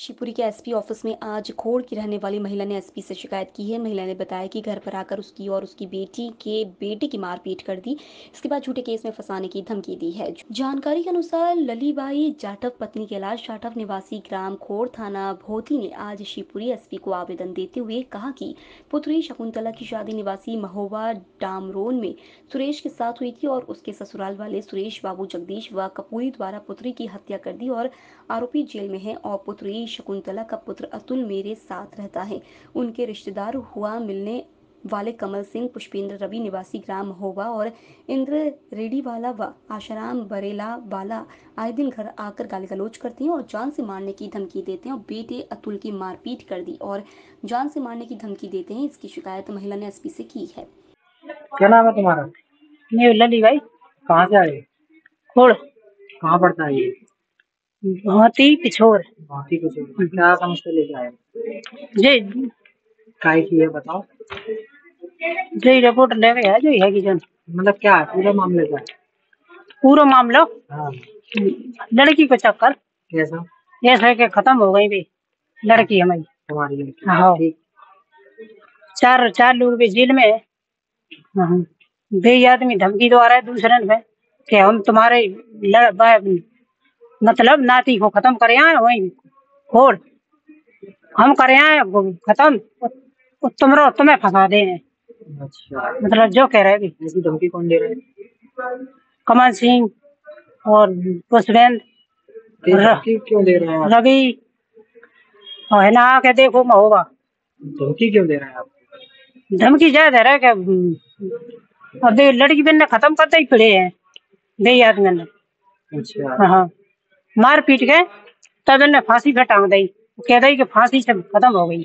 शिवपुरी के SP office में आज खोड़ की रहने वाली महिला ने एसपी से शिकायत की है। महिला ने बताया कि घर पर आकर उसकी और उसकी बेटी के, बेटे की मारपीट कर दी। इसके बाद झूठे केस में फंसाने की धमकी दी है। जानकारी के अनुसार ललीबाई जाटव, पत्नी कैलाश जाटव, निवासी ग्राम खोड़ थाना भोती ने आज शिवपुरी एसपी को आवेदन देते हुए कहा कि पुत्री शकुंतला की शादी निवासी महोबा डामरोन में सुरेश के साथ हुई थी और उसके ससुराल वाले सुरेश बाबू जगदीश व कपूरी द्वारा पुत्री की हत्या कर दी और आरोपी जेल में है। और पुत्री शकुंतला का पुत्र अतुल मेरे साथ रहता है। उनके रिश्तेदार हुआ मिलने वाले कमल सिंह पुष्पेंद्र रवि निवासी ग्राम होवा और इंद्र रेडीवाला व आशाराम बरेला वाला आए दिन घर आकर गाली गलोच करते हैं और जान से मारने की धमकी देते हैं और बेटे अतुल की मारपीट कर दी और जान से मारने की धमकी देते हैं। इसकी शिकायत महिला ने एसपी से की है। क्या नाम है तुम्हारा? भाई। कहाँ से आए? खोड़। कहाँ पड़ता है ये? बहुत ही पिछोर। भाती कुछ क्या समझते लेके आए? जे। काय की है बताओ। जे रिपोर्ट ले गया जो है कि जन मतलब क्या है? पूरा मामले का? पूरा मामला? हाँ। लड़की को चक्कर कैसा? ऐसे के खत्म हो गई भी। लड़की हमारी तुम्हारी लड़की। हाँ। चार चार लोग भी जेल में है। हाँ। बे आदमी धमकी दो आ रहा है दूसरे में कि हम तुम्हारे लड़, मतलब नाती को खत्म करे आए वही। खोड़ हम करे आए खत्म। तुमरो तुम्हें फंसा दे। अच्छा। मतलब जो कह रहे भी धमकी कौन दे रहा कमल सिंह और पुष्पेंद्र। धमकी क्यों दे रहे हैं रवि। और है ना आके देखो महोबा धमकी क्यों दे रहे हैं आप? धमकी ज़्यादा है कि अब दे लड़की बहन ने खत्म करते ही पड़े हैं दे आदमी ने अच्छा। हाँ। मार पीट के तब इन्हें फांसी पे टांग दी कह दी कि फांसी से खत्म हो गई।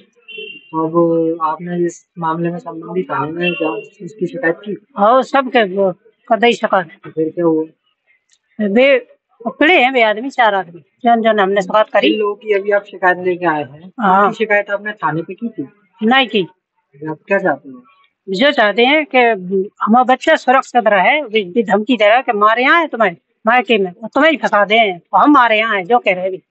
अब आपने इस मामले में संबंधित थाने में इसकी शिकायत की? सबके वो कर दी शिकायत। तो फिर क्या हुआ? वे हैं वे आदमी चार आदमी। जन जन हमने शिकायत करी। लोगों की अभी आप शिकायत लेके आए हैं? हाँ। शिकायत आपने थाने पे की थी? नहीं की। आप क्या चाहते हो? जो चाहते हैं कि हमारा बच्चा सुरक्षित रहे धमकी दे रहा है कि मारे यहाँ है तुम्हें। मायके में तुम्हें ही फंसा दे। हम मारे यहाँ है जो कह रहे भी